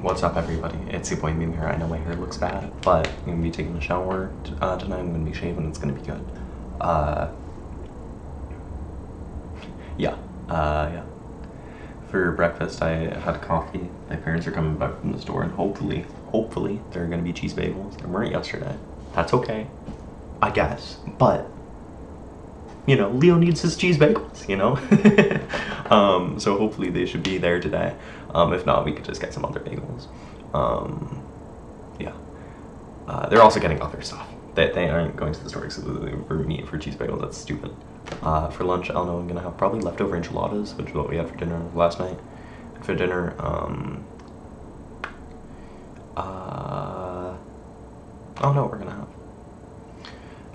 What's up, everybody? It's your boy Meme here. I know my hair looks bad, but I'm gonna be taking a shower uh, tonight. I'm gonna be shaving. It's gonna be good. Uh, yeah, uh, yeah. For breakfast, I had coffee. My parents are coming back from the store, and hopefully, hopefully, there are gonna be cheese bagels. There weren't yesterday. That's okay, I guess. But you know, Leo needs his cheese bagels, you know? um, so hopefully they should be there today. Um, if not, we could just get some other bagels. Um, yeah. Uh, they're also getting other stuff. They, they aren't going to the store exclusively for meat for cheese bagels. That's stupid. Uh, for lunch, I don't know, I'm gonna have probably leftover enchiladas, which is what we had for dinner last night. For dinner, um, uh, oh no, we're gonna have.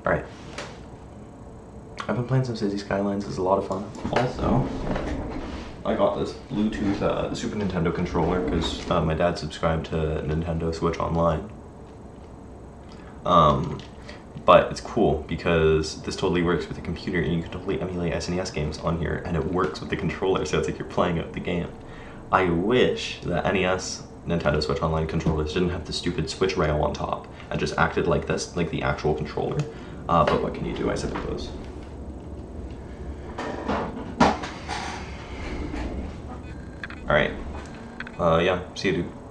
All right. I've been playing some Cities: Skylines. It's a lot of fun. Also, I got this Bluetooth uh, Super Nintendo controller because uh, my dad subscribed to Nintendo Switch Online. Um, but it's cool because this totally works with the computer and you can totally emulate SNES games on here and it works with the controller so it's like you're playing out the game. I wish that NES Nintendo Switch Online controllers didn't have the stupid switch rail on top and just acted like this, like the actual controller. Uh, but what can you do, I suppose? All right. Uh, yeah. See you, dude.